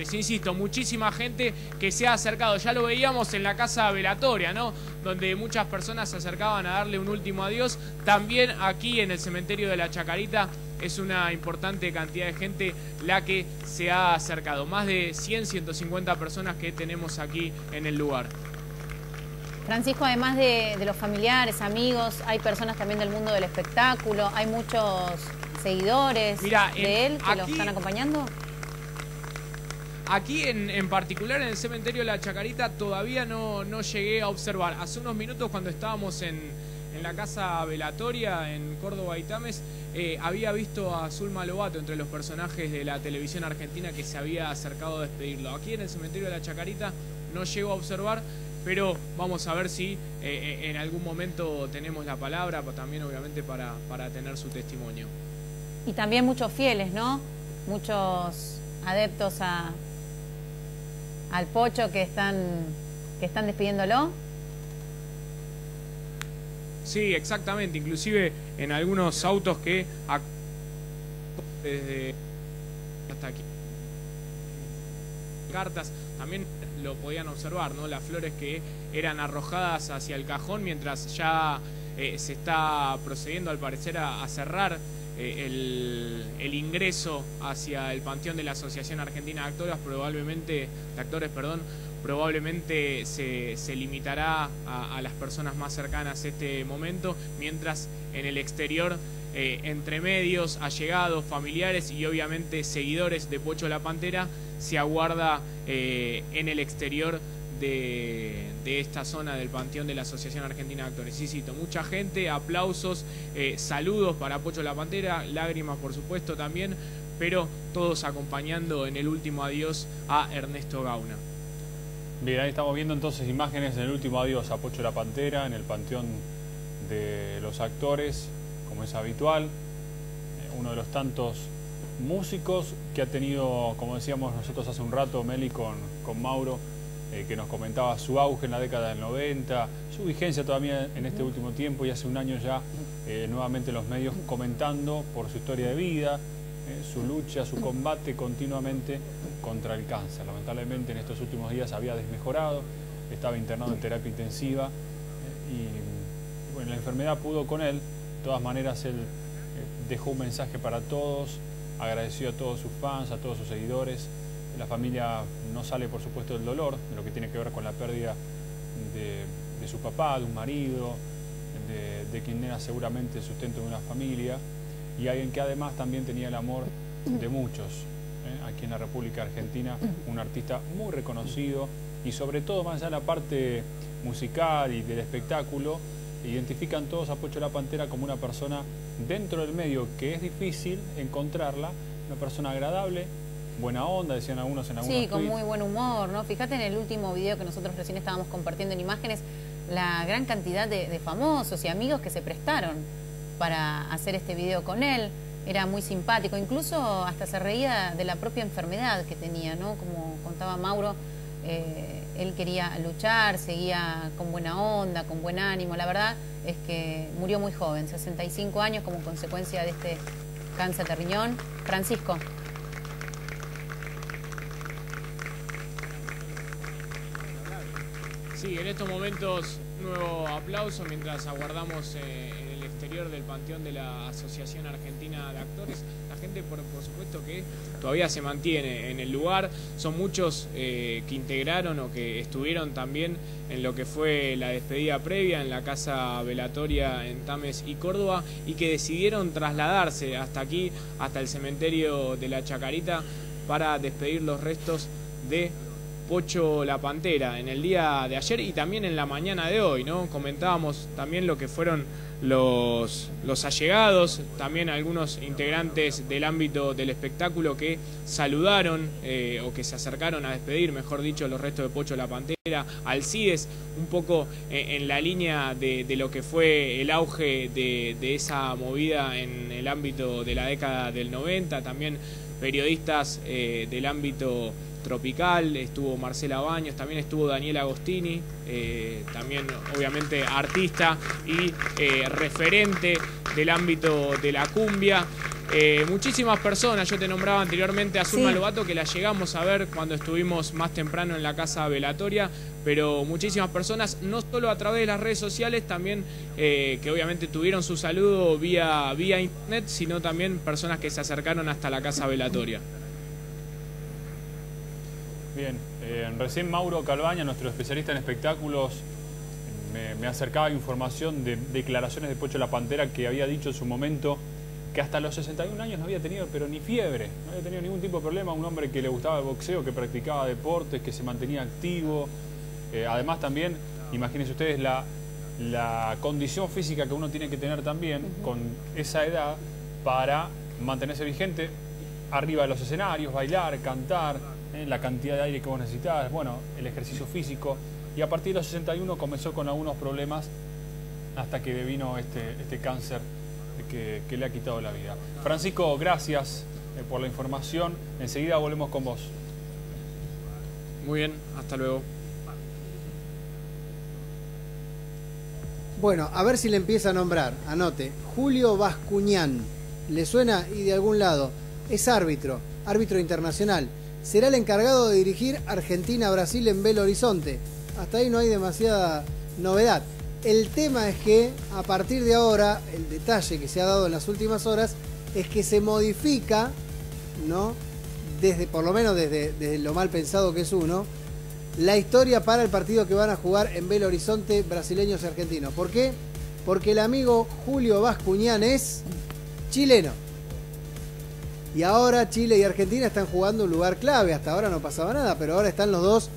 Insisto, muchísima gente que se ha acercado, ya lo veíamos en la casa velatoria, ¿no? Donde muchas personas se acercaban a darle un último adiós. También aquí en el cementerio de la Chacarita es una importante cantidad de gente la que se ha acercado. Más de 100, 150 personas que tenemos aquí en el lugar. Francisco, además de, los familiares, amigos, hay personas también del mundo del espectáculo, hay muchos seguidores de él que lo están acompañando. Aquí en, particular en el cementerio de La Chacarita todavía no, no llegué a observar. Hace unos minutos cuando estábamos en, la casa velatoria en Córdoba y Tames, eh, había visto a Zulma Lobato entre los personajes de la televisión argentina que se había acercado a despedirlo. Aquí en el cementerio de La Chacarita no llego a observar, pero vamos a ver si eh, eh, en algún momento tenemos la palabra, también obviamente para, para tener su testimonio. Y también muchos fieles, ¿no? Muchos adeptos a, al Pocho que están, que están despidiéndolo? Sí, exactamente. Inclusive en algunos autos que desde hasta aquí cartas también lo podían observar, ¿no? Las flores que eran arrojadas hacia el cajón mientras ya eh, se está procediendo al parecer a cerrar eh, el, ingreso hacia el panteón de la Asociación Argentina de Actores probablemente, actores, perdón, probablemente se, se limitará a, las personas más cercanas a este momento, mientras en el exterior, eh, entre medios, allegados, familiares y obviamente seguidores de Pocho la Pantera, se aguarda eh, en el exterior de, esta zona del panteón de la Asociación Argentina de Actores. Sí, cito, mucha gente, aplausos, eh, saludos para Pocho La Pantera, lágrimas por supuesto también, pero todos acompañando en el último adiós a Ernesto Gauna. Bien, ahí estamos viendo entonces imágenes del último adiós a Pocho La Pantera en el panteón de los actores, como es habitual, eh, uno de los tantos músicos que ha tenido, como decíamos nosotros hace un rato, Meli con, con Mauro, eh, que nos comentaba su auge en la década del 90, su vigencia todavía en este último tiempo y hace un año ya eh, nuevamente los medios comentando por su historia de vida, eh, su lucha, su combate continuamente contra el cáncer. Lamentablemente en estos últimos días había desmejorado, estaba internado en terapia intensiva y, bueno, la enfermedad pudo con él. De todas maneras él dejó un mensaje para todos, agradeció a todos sus fans, a todos sus seguidores, la familia no sale, por supuesto, del dolor, de lo que tiene que ver con la pérdida de, su papá, de un marido, de, quien era seguramente el sustento de una familia, y alguien que además también tenía el amor de muchos. ¿eh? Aquí en la República Argentina, un artista muy reconocido, y sobre todo, más allá de la parte musical y del espectáculo, identifican todos a Pocho la Pantera como una persona dentro del medio que es difícil encontrarla, una persona agradable, buena onda, decían algunos en algunos Sí, con muy buen humor, ¿no? Fíjate en el último video que nosotros recién estábamos compartiendo en imágenes, la gran cantidad de, famosos y amigos que se prestaron para hacer este video con él. Era muy simpático, incluso hasta se reía de la propia enfermedad que tenía, ¿no? Como contaba Mauro, eh, él quería luchar, seguía con buena onda, con buen ánimo. La verdad es que murió muy joven, 65 años como consecuencia de este cáncer de riñón. Francisco. Sí, en estos momentos nuevo aplauso mientras aguardamos eh, en el exterior del panteón de la Asociación Argentina de Actores. La gente, por, supuesto, que todavía se mantiene en el lugar. Son muchos eh, que integraron o que estuvieron también en lo que fue la despedida previa en la casa velatoria en Tames y Córdoba y que decidieron trasladarse hasta aquí, hasta el cementerio de la Chacarita, para despedir los restos de Pocho La Pantera en el día de ayer y también en la mañana de hoy, ¿no? Comentábamos también lo que fueron los, los allegados, también algunos integrantes del ámbito del espectáculo que saludaron eh, o que se acercaron a despedir, mejor dicho, los restos de Pocho La Pantera, Alcides, un poco eh, en la línea de, lo que fue el auge de, esa movida en el ámbito de la década del 90, también periodistas eh, del ámbito Tropical, estuvo Marcela Baños, también estuvo Daniel Agostini, eh, también obviamente artista y eh, referente del ámbito de la cumbia. Eh, muchísimas personas, yo te nombraba anteriormente a Zulma Lobato, que la llegamos a ver cuando estuvimos más temprano en la casa velatoria, pero muchísimas personas, no solo a través de las redes sociales, también eh, que obviamente tuvieron su saludo vía, vía internet, sino también personas que se acercaron hasta la casa velatoria. Bien, eh, recién Mauro Calvaña, nuestro especialista en espectáculos, me, me acercaba información de declaraciones de Pocho La Pantera que había dicho en su momento que hasta los 61 años no había tenido, pero ni fiebre, no había tenido ningún tipo de problema, un hombre que le gustaba el boxeo, que practicaba deportes, que se mantenía activo. Eh, además también, imagínense ustedes la, la condición física que uno tiene que tener también con esa edad para mantenerse vigente arriba de los escenarios, bailar, cantar, eh, la cantidad de aire que vos necesitas, bueno, el ejercicio físico. Y a partir de los 61 comenzó con algunos problemas hasta que vino este, este cáncer que, le ha quitado la vida. Francisco, gracias eh, por la información. Enseguida volvemos con vos. Muy bien, hasta luego. Bueno, a ver si le empieza a nombrar. Anote. Julio Vascuñán. ¿Le suena? Y de algún lado. Es árbitro, árbitro internacional. Será el encargado de dirigir Argentina-Brasil en Belo Horizonte. Hasta ahí no hay demasiada novedad. El tema es que a partir de ahora, el detalle que se ha dado en las últimas horas es que se modifica, ¿no? Desde, por lo menos desde, lo mal pensado que es uno, la historia para el partido que van a jugar en Belo Horizonte brasileños y argentinos. ¿Por qué? Porque el amigo Julio Vascuñán es chileno. Y ahora Chile y Argentina están jugando un lugar clave. Hasta ahora no pasaba nada, pero ahora están los dos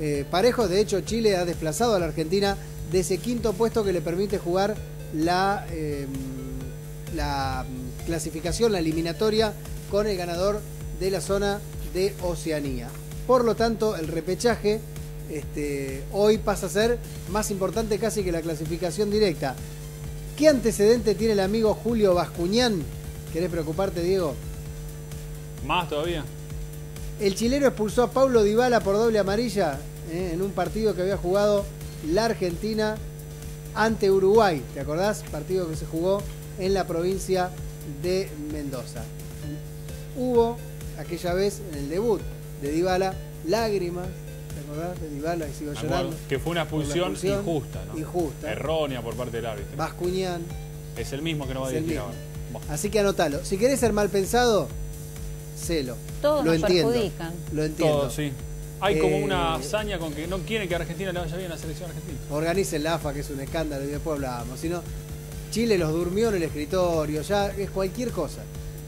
eh, parejos. De hecho, Chile ha desplazado a la Argentina de ese quinto puesto que le permite jugar la, em, la clasificación, la eliminatoria con el ganador de la zona de Oceanía. Por lo tanto, el repechaje este, hoy pasa a ser más importante casi que la clasificación directa. ¿Qué antecedente tiene el amigo Julio Bascuñán? ¿Querés preocuparte, Diego? Más todavía. El chileno expulsó a Paulo Dybala por doble amarilla eh, en un partido que había jugado la Argentina ante Uruguay. ¿Te acordás? Partido que se jugó en la provincia de Mendoza. Hubo aquella vez en el debut de Dybala lágrimas. ¿Te acordás? De Dybala y sigo llorando. Que fue una expulsión, injusta, ¿no? Injusta. Errónea por parte del árbitro. Bascuñán. Es el mismo que no va a dirigir ahora. Así que anótalo. Si querés ser mal pensado, celo. Todos lo entiendo. perjudican. Lo entiendo. Todos, sí. Hay como una eh, hazaña con que no quieren que Argentina le vaya bien a la selección argentina. Organicen la AFA, que es un escándalo, y después hablábamos. Sino, Chile los durmió en el escritorio, ya es cualquier cosa.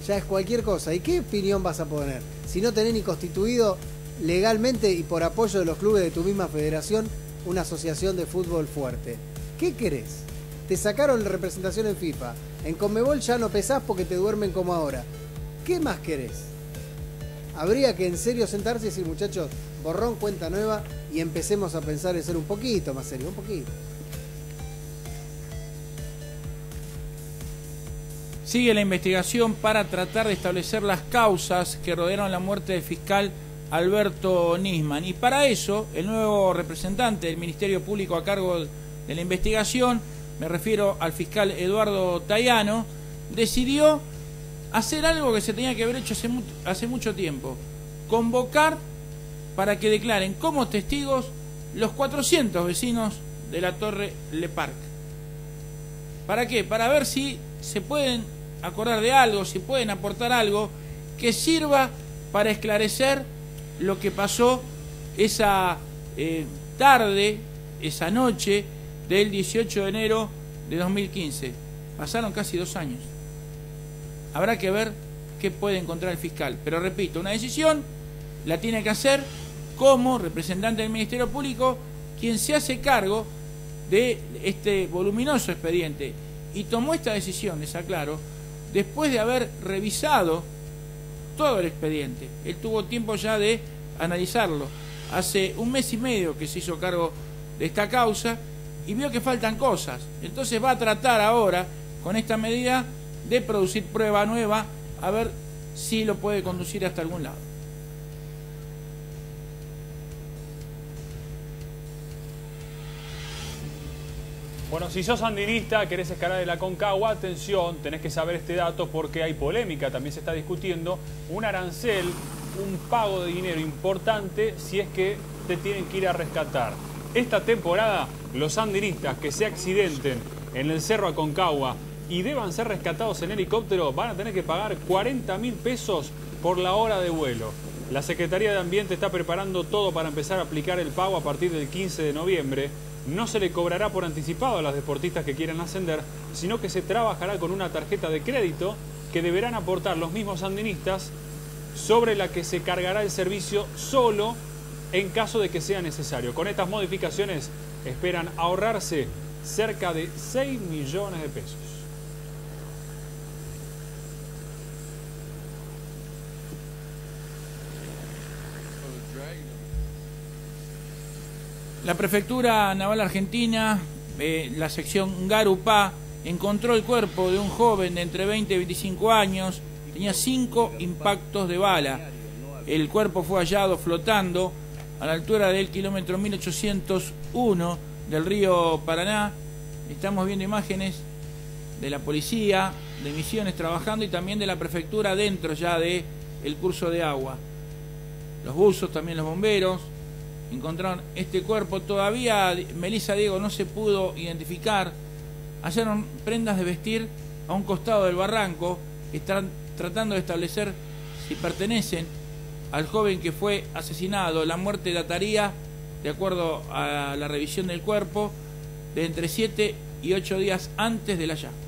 Ya es cualquier cosa. ¿Y qué opinión vas a poner? Si no tenés ni constituido legalmente y por apoyo de los clubes de tu misma federación una asociación de fútbol fuerte. ¿Qué querés? Te sacaron representación en FIFA. En Conmebol ya no pesás porque te duermen como ahora. ¿Qué más querés? Habría que en serio sentarse y decir, muchachos, borrón, cuenta nueva y empecemos a pensar en ser un poquito más serio, un poquito. Sigue la investigación para tratar de establecer las causas que rodearon la muerte del fiscal Alberto Nisman. Y para eso, el nuevo representante del Ministerio Público a cargo de la investigación, me refiero al fiscal Eduardo Tayano, decidió hacer algo que se tenía que haber hecho hace, mucho tiempo, convocar para que declaren como testigos los 400 vecinos de la Torre Le Parc. ¿Para qué? Para ver si se pueden acordar de algo, si pueden aportar algo que sirva para esclarecer lo que pasó esa eh, tarde, esa noche del 18 de enero de 2015. Pasaron casi dos años. Habrá que ver qué puede encontrar el fiscal. Pero repito, una decisión la tiene que hacer como representante del Ministerio Público quien se hace cargo de este voluminoso expediente y tomó esta decisión, les aclaro, después de haber revisado todo el expediente. Él tuvo tiempo ya de analizarlo. Hace un mes y medio que se hizo cargo de esta causa y vio que faltan cosas. Entonces va a tratar ahora, con esta medida, de producir prueba nueva a ver si lo puede conducir hasta algún lado. Bueno, si sos sandinista, querés escalar de la Concagua, atención, tenés que saber este dato porque hay polémica, también se está discutiendo un arancel, un pago de dinero importante si es que te tienen que ir a rescatar. Esta temporada, los sandinistas que se accidenten en el Cerro Aconcagua y deban ser rescatados en helicóptero van a tener que pagar 40 mil pesos por la hora de vuelo. La Secretaría de Ambiente está preparando todo para empezar a aplicar el pago a partir del 15 de noviembre no se le cobrará por anticipado a las deportistas que quieran ascender, sino que se trabajará con una tarjeta de crédito que deberán aportar los mismos sandinistas sobre la que se cargará el servicio solo en caso de que sea necesario. Con estas modificaciones esperan ahorrarse cerca de 6 millones de pesos. La Prefectura Naval Argentina, eh, la sección Garupá, encontró el cuerpo de un joven de entre 20 y 25 años. Tenía cinco impactos de bala. El cuerpo fue hallado flotando a la altura del kilómetro 1801 del río Paraná. Estamos viendo imágenes de la policía, de misiones trabajando y también de la prefectura dentro ya de el curso de agua. Los buzos, también los bomberos, encontraron este cuerpo. Todavía Melissa Diego no se pudo identificar. Hallaron prendas de vestir a un costado del barranco. Están tratando de establecer si pertenecen al joven que fue asesinado. La muerte dataría, de acuerdo a la revisión del cuerpo, de entre 7 y 8 días antes del hallazgo.